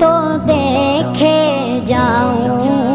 तो देखे जाऊँ।